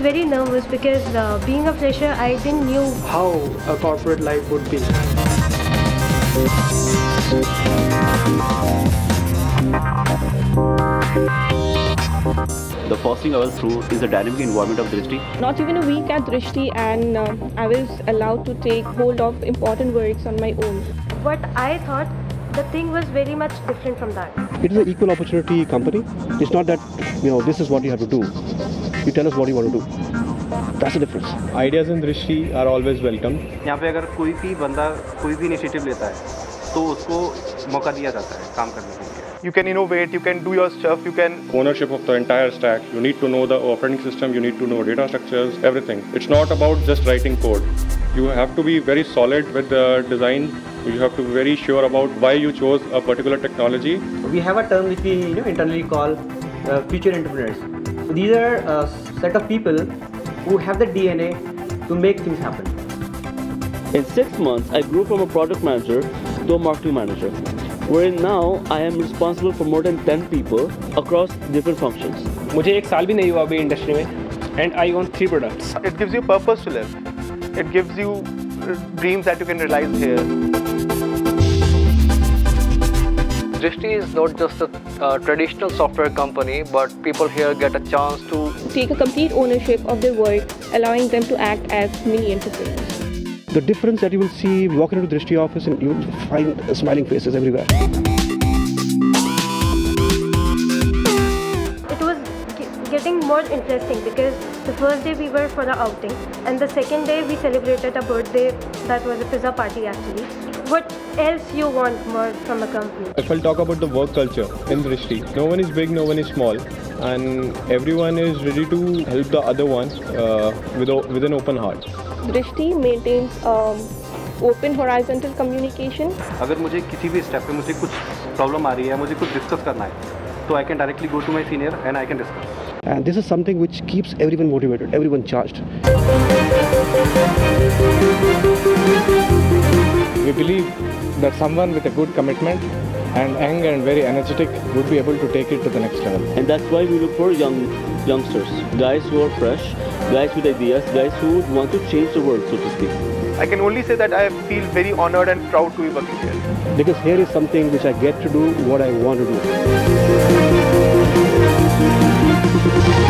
very nervous because uh, being a fresher, I didn't knew how a corporate life would be. The first thing I was through is the dynamic environment of Drishti. Not even a week at Drishti and uh, I was allowed to take hold of important works on my own. what I thought. The thing was very much different from that. It is an equal opportunity company. It's not that, you know, this is what you have to do You tell us what you want to do. That's the difference. Ideas in Drishti are always welcome. यहाँ पे अगर कोई भी बंदा कोई भी initiative लेता है तो उसको मौका दिया जाता है काम करने के लिए you can innovate, you can do your stuff, you can Ownership of the entire stack. You need to know the operating system, you need to know data structures, everything. It's not about just writing code. You have to be very solid with the design. You have to be very sure about why you chose a particular technology. We have a term which we you know, internally call uh, future entrepreneurs. So these are a set of people who have the DNA to make things happen. In six months, I grew from a product manager to a marketing manager, wherein now I am responsible for more than 10 people across different functions. मुझे एक साल भी नहीं हुआ अभी industry में and I own three products it gives you purpose to live. It gives you uh, dreams that you can realize Drishti is not just a uh, traditional software company, but people here get a chance to Take a complete ownership of their work, allowing them to act as mini entrepreneurs. The difference that you will see walking into the Drishti office and you will find smiling faces everywhere. getting more interesting because the first day we were for the outing and the second day we celebrated a birthday that was a pizza party actually. What else you want more from a company? If I'll talk about the work culture in Drishti, no one is big, no one is small, and everyone is ready to help the other one uh, with, o- with an open heart. Drishti maintains um, open horizontal communication. अगर मुझे किसी भी step पे मुझे कुछ problem आ रही है मुझे कुछ डिस्कस करना है तो I can directly go to my senior and I can discuss and this is something which keeps everyone motivated, everyone charged. We believe that someone with a good commitment and young and very energetic would be able to take it to the next level. And that's why we look for young youngsters, guys who are fresh, guys with ideas, guys who would want to change the world, so to speak. I can only say that I feel very honored and proud to be working here. Because here is something which I get to do what I want to do. Thank you.